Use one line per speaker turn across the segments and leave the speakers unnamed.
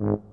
Mm-hmm.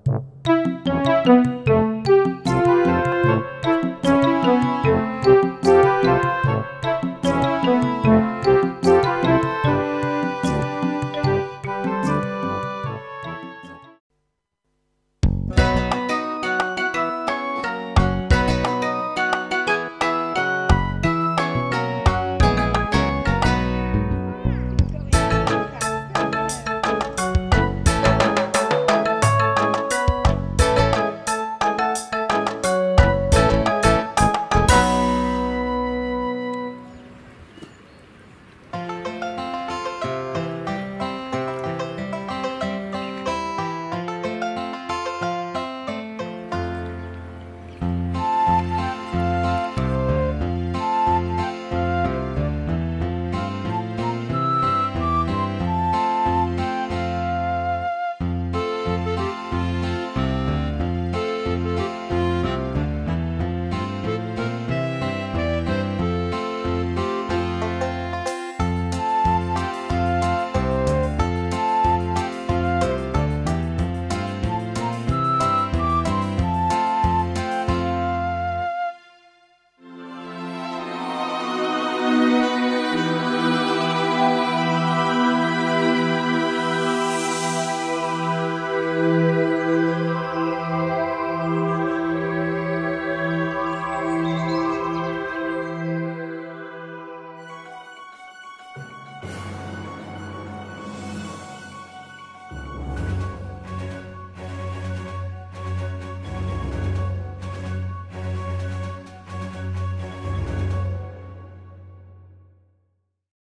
Bye.